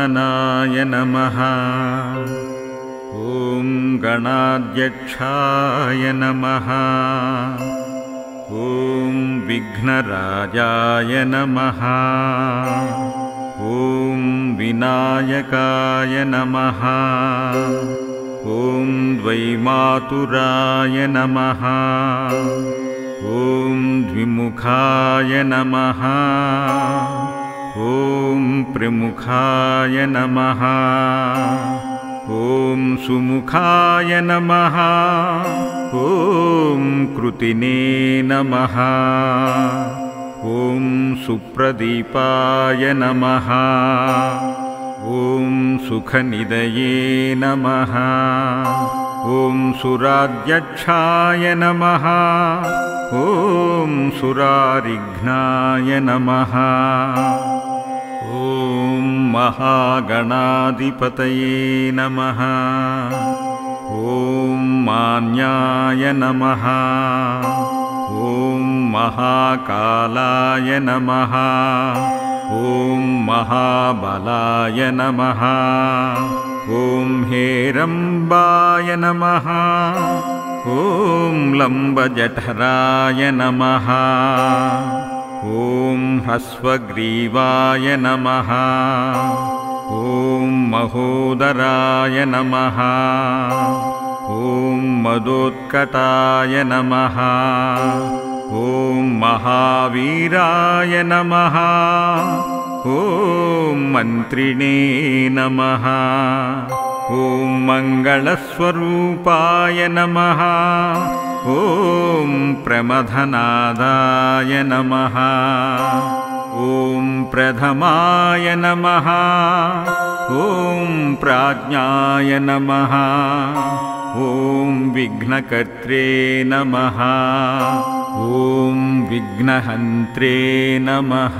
ॐ गजाननाय नमः। ॐ गणाध्यक्षाय नमः। ॐ विघ्नराजाय नमः। ॐ विनायकाय नमः। ॐ द्वैमातुराय नमः। ॐ द्विमुखाय नमः ॐ प्रमुखाय नमः। ॐ सुमुखाय नमः। ॐ कृतिने नमः। ॐ सुप्रदीपाय नमः। ॐ सुखनिदये नमः। ॐ सुराध्यक्षाय नमः ॐ सुरारिघ्नाय नमः। ॐ महागणाधिपतये नमः। ॐ मान्याय नमः। ॐ महाकालाय नमः। ॐ महाबलाय नमः। ॐ हेरम्बाय नमः ॐ लम्बजठराय नमः। ॐ ह्रस्वग्रीवाय नमः। ॐ महोदराय नमः। ॐ मदोत्कटाय नमः। ॐ महावीराय नमः ॐ मन्त्रिणे नमः। ॐ मङ्गलस्वरूपाय नमः। ॐ प्रमथनादाय नमः। ॐ प्रथमाय नमः। ॐ प्राज्ञाय नमः। ॐ विघ्नकर्त्रे नमः। ॐ विघ्नहन्त्रे नमः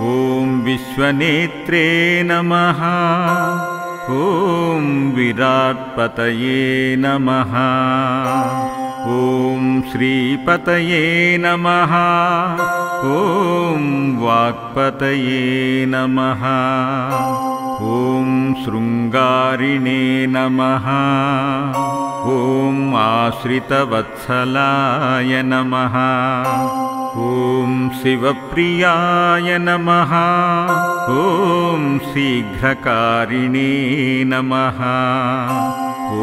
ॐ विश्वनेत्रे नमः। ॐ विराट्पतये नमः। ॐ श्रीपतये नमः। ॐ वाक्पतये नमः। ॐ शृङ्गारिणे नमः। ॐ आश्रितवत्सलाय नमः। ॐ शिवप्रियाय नमः। ॐ शीघ्रकारिणे नमः।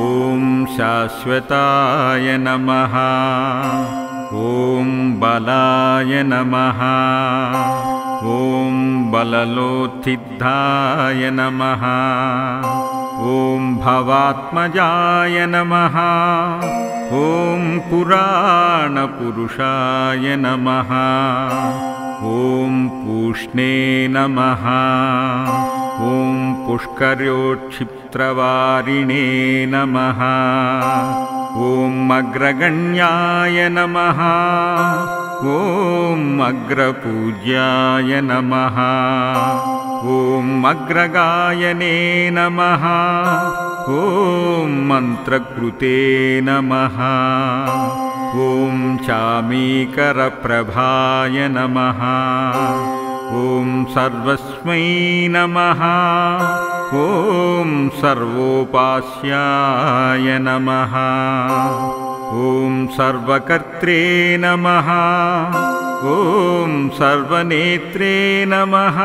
ॐ शाश्वताय नमः। ॐ बलाय नमः। ॐ बललोत्थिताय नमः। ॐ भवात्मजाय नमः ॐ पुराणपुरुषाय नमः। ॐ पूष्णे नमः। ॐ पुष्करोक्षिप्त्रवारिणे नमः। ॐ अग्रगण्याय नमः। ॐ अग्रपूज्याय नमः। ॐ अग्रगायने नमः ॐ मन्त्रकृते नमः। ॐ चामीकरप्रभाय नमः। ॐ सर्वस्मै नमः। ॐ सर्वोपास्याय नमः। ॐ सर्वकर्त्रे नमः। ॐ सर्वनेत्रे नमः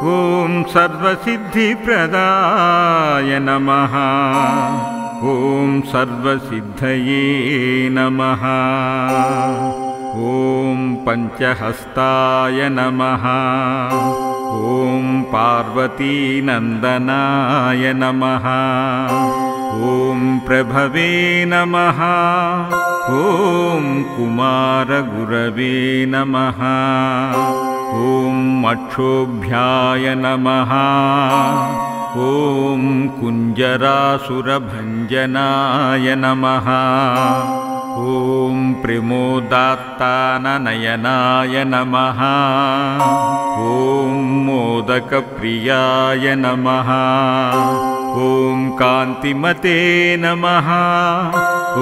ॐ सर्वसिद्धिप्रदाय नमः। ॐ सर्वसिद्धये नमः। ॐ पञ्चहस्ताय नमः। ॐ पार्वतीनन्दनाय नमः। ॐ प्रभवे नमः। ॐ कुमारगुरवे नमः ॐ अक्षोभ्याय नमः। ॐ कुञ्जरासुरभञ्जनाय नमः। ॐ प्रमोदात्ताननयनाय नमः। ॐ मोदकप्रियाय नमः। ॐ कान्तिमते नमः।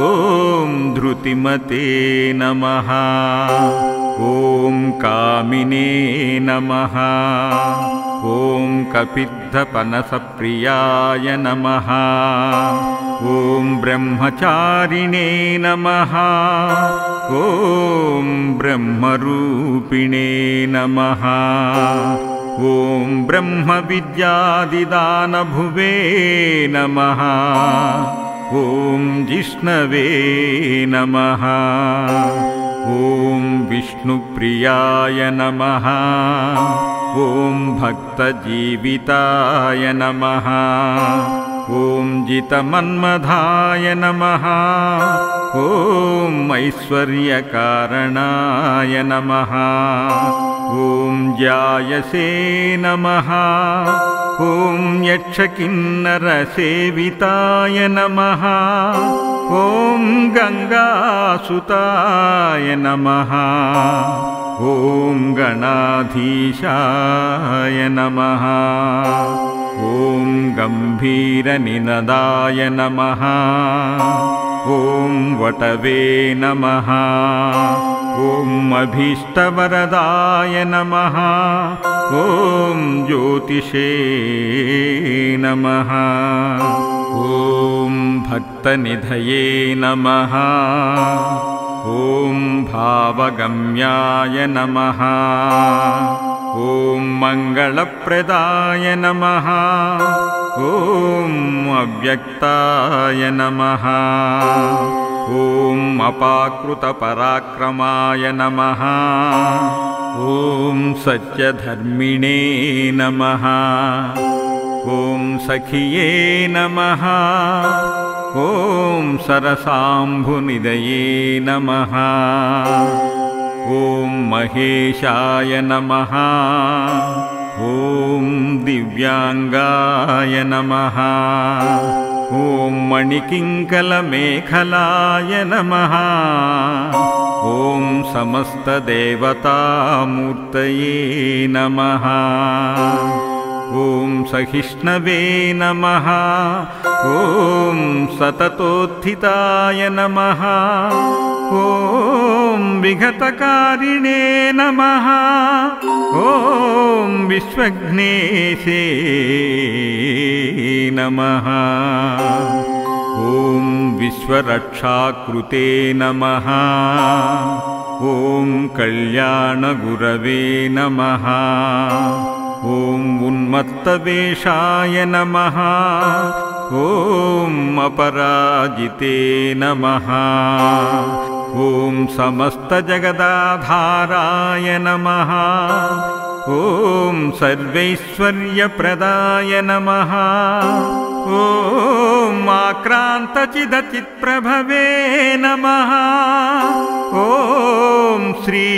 ॐ धृतिमते नमः ॐ कामिने नमः। ॐ कपिद्धपनसप्रियाय नमः। ॐ ब्रह्मचारिणे नमः। ॐ ब्रह्मरूपिणे नमः। ॐ ब्रह्मविद्यादिदानभुवे नमः। ॐ जिष्णवे नमः ॐ विष्णुप्रियाय नमः। ॐ भक्तजीविताय नमः। ॐ जितमन्मधाय नमः। ॐ ऐश्वर्यकारणाय नमः। ॐ जायसे नमः। ॐ यक्षकिन्नरसेविताय नमः ॐ गङ्गासुताय नमः। ॐ गणाधीशाय नमः। ॐ गम्भीरनिनदाय नमः। ॐ वटवे नमः। ॐ अभीष्टवरदाय नमः। ॐ ज्योतिषे नमः। ॐ भक्तनिधये नमः। ॐ भावगम्याय नमः। ॐ मङ्गलप्रदाय नमः। ॐ अव्यक्ताय नमः। ॐ अपाकृतपराक्रमाय नमः। ॐ सत्यधर्मिणे नमः। ॐ सखिये नमः ॐ सरसाम्भुनिदये नमः। ॐ महेशाय नमः। ॐ दिव्याङ्गाय नमः। ॐ मणिकिङ्कलमेखलाय नमः। ॐ समस्तदेवतामूर्तये नमः ॐ सहिष्णवे नमः। ॐ सततोत्थिताय नमः। ॐ विघतकारिणे नमः। ॐ विश्वघ्नेशे नमः। ॐ विश्वरक्षाकृते नमः। ॐ कल्याणगुरवे नमः ॐ उन्मत्तवेषाय नमः। ॐ अपराजिते नमः। ॐ समस्तजगदाधाराय नमः। ॐ सर्वैश्वर्यप्रदाय नमः। ॐ आक्रान्तचिदचित्प्रभवे नमः। ॐ श्री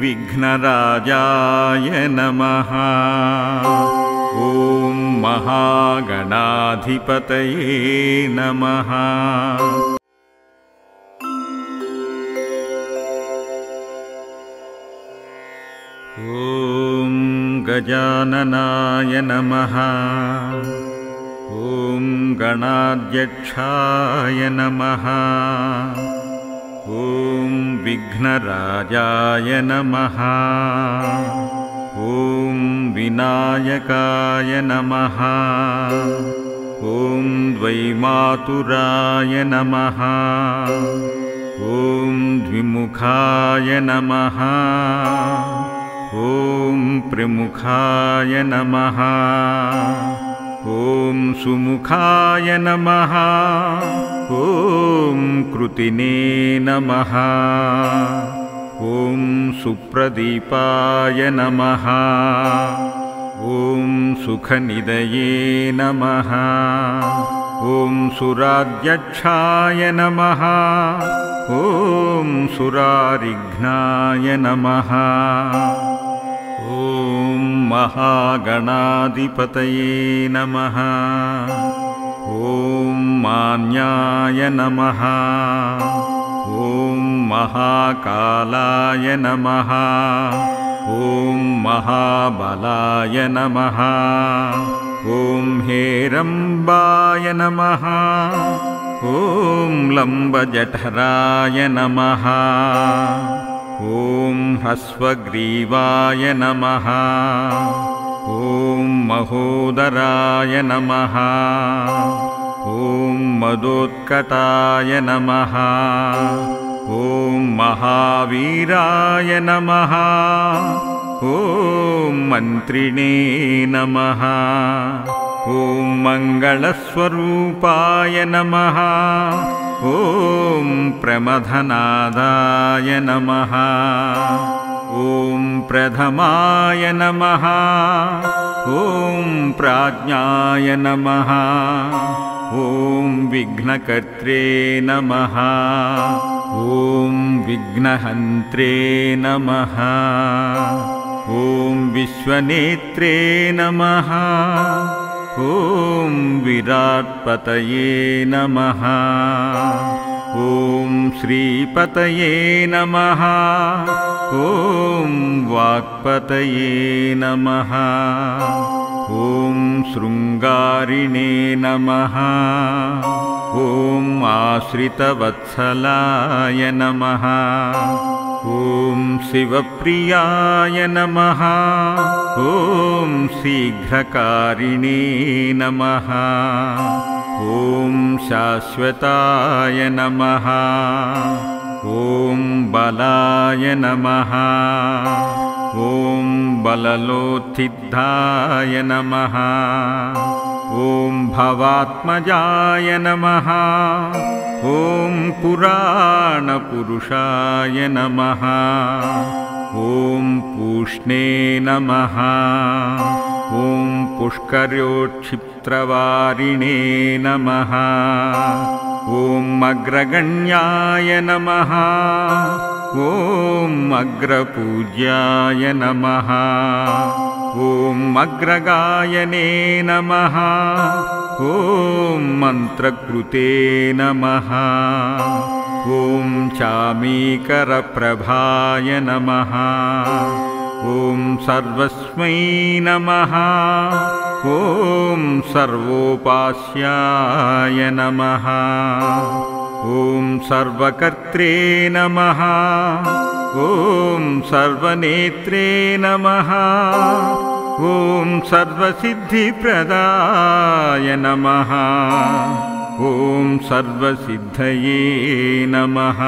विघ्नराजाय नमः। ॐ महागणाधिपतये नमः। ॐ गजाननाय नमः। ॐ गणाध्यक्षाय नमः ॐ विघ्नराजाय नमः। ॐ विनायकाय नमः। ॐ द्वैमातुराय नमः। ॐ द्विमुखाय नमः। ॐ प्रमुखाय नमः सुमुखाय नमः। ॐ कृतिने नमः। ॐ सुप्रदीपाय नमः। ॐ सुखनिदये नमः। ॐ सुराध्यक्षाय नमः। ॐ सुरारिघ्नाय नमः। ॐ महागणाधिपतये नमः। ॐ मान्याय नमः। ॐ महाकालाय नमः। ॐ महाबलाय नमः। ॐ हेरम्बाय नमः। ॐ लम्बजठराय नमः ॐ ह्रस्वग्रीवाय नमः। ॐ महोदराय नमः। ॐ मदोत्कटाय नमः। ॐ महावीराय नमः। ॐ मन्त्रिणे नमः। ॐ मङ्गलस्वरूपाय नमः ॐ प्रमथनादाय नमः। ॐ प्रथमाय नमः। ॐ प्राज्ञाय नमः। ॐ विघ्नकर्त्रे नमः। ॐ विघ्नहन्त्रे नमः। ॐ विश्वनेत्रे नमः ॐ विराट्पतये नमः। ॐ श्रीपतये नमः। ॐ वाक्पतये नमः। ॐ शृङ्गारिणे नमः। ॐ आश्रितवत्सलाय नमः ॐ शिवप्रियाय नमः। ॐ शीघ्रकारिणे नमः। ॐ शाश्वताय नमः। ॐ बलाय नमः। ॐ बललोत्थिताय नमः। ॐ भवात्मजाय नमः ॐ पुराणपुरुषाय नमः। ॐ पूष्णे नमः। ॐ पुष्करोक्षिप्रवारिणे नमः। ॐ अग्रगण्याय नमः। ॐ अग्रपूज्याय नमः। ॐ अग्रगायने नमः ॐ मन्त्रकृते नमः। ॐ चामीकरप्रभाय नमः। ॐ सर्वस्मै नमः। ॐ सर्वोपास्याय नमः। ॐ सर्वकर्त्रे नमः। ॐ सर्वनेत्रे नमः ॐ सर्वसिद्धिप्रदाय नमः। ॐ सर्वसिद्धये नमः।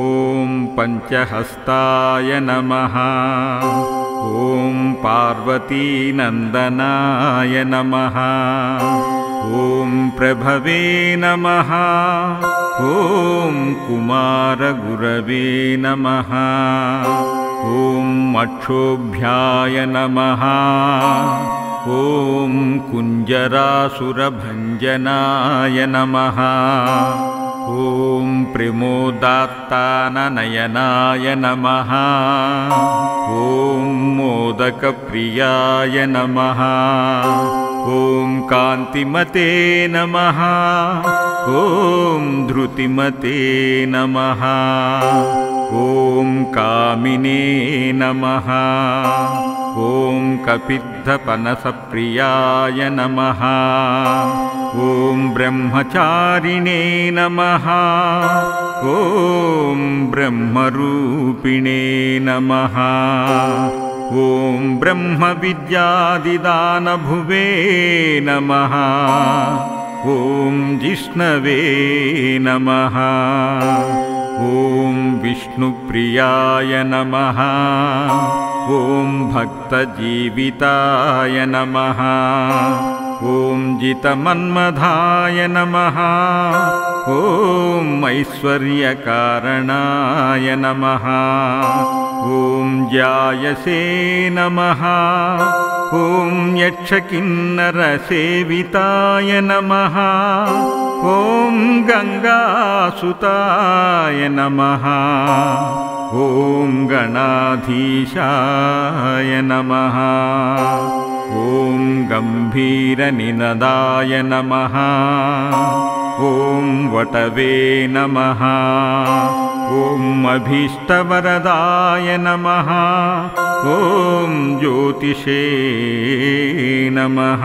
ॐ पञ्चहस्ताय नमः। ॐ पार्वतीनन्दनाय नमः। ॐ प्रभवे नमः। ॐ कुमारगुरवे नमः ॐ अक्षोभ्याय नमः। ॐ कुञ्जरासुरभञ्जनाय नमः। ॐ प्रमोदात्ताननयनाय नमः। ॐ मोदकप्रियाय नमः। ॐ कान्तिमते नमः। ॐ धृतिमते नमः ॐ कामिने नमः। ॐ कपिद्धपनसप्रियाय नमः। ॐ ब्रह्मचारिणे नमः। ॐ ब्रह्मरूपिणे नमः। ॐ ब्रह्मविद्यादिदानभुवे नमः ॐ जिष्णवे नमः। ॐ विष्णुप्रियाय नमः। ॐ भक्तजीविताय नमः। ॐ जितमन्मधाय नमः। ॐ ऐश्वर्यकारणाय नमः। ॐ जायसे नमः ॐ यक्षकिन्नरसेविताय नमः। ॐ गङ्गासुताय नमः। ॐ गणाधीशाय नमः। ॐ गम्भीरनिनदाय नमः। ॐ वटवे नमः ॐ अभीष्टवरदाय नमः। ॐ ज्योतिषे नमः।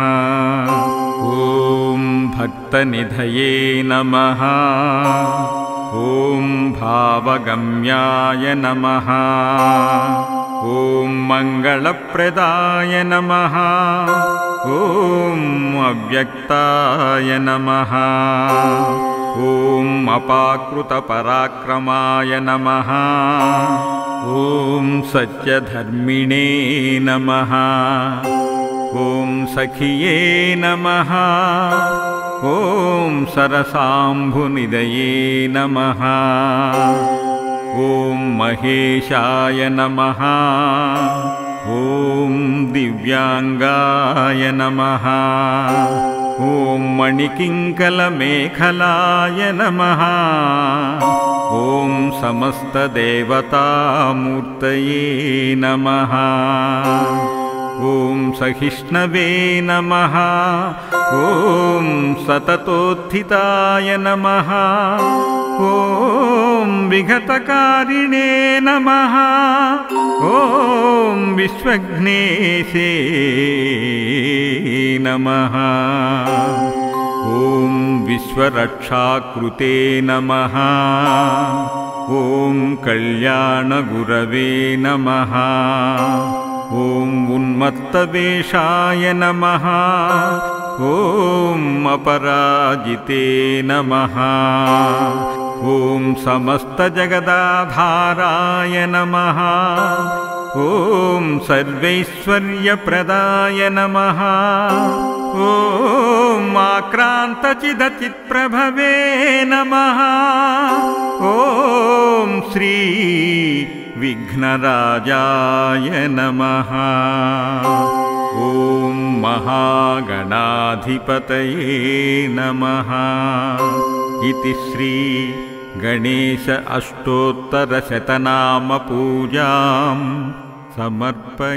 ॐ भक्तनिधये नमः। ॐ भावगम्याय नमः। ॐ मङ्गलप्रदाय नमः। ॐ अव्यक्ताय नमः ॐ अपाकृतपराक्रमाय नमः। ॐ सत्यधर्मिणे नमः। ॐ सखिये नमः। ॐ सरसाम्भुनिदये नमः। ॐ महेशाय नमः। ॐ दिव्याङ्गाय नमः ॐ मणिकिङ्कलमेखलाय नमः। ॐ समस्तदेवतामूर्तये नमः ॐ सहिष्णवे नमः। ॐ सततोत्थिताय नमः। ॐ विघतकारिणे नमः। ॐ विश्वघ्नेशे नमः। ॐ विश्वरक्षाकृते नमः। ॐ कल्याणगुरवे नमः ॐ उन्मत्तवेषाय नमः। ॐ अपराजिते नमः। ॐ समस्तजगदाधाराय नमः। ॐ सर्वैश्वर्यप्रदाय नमः। ॐ आक्रान्तचिदचित्प्रभवे नमः। ॐ श्री विघ्नराजाय नमः। ॐ महागणाधिपतये नमः। इति श्री गणेश अष्टोत्तरशतनामपूजां समर्पयामि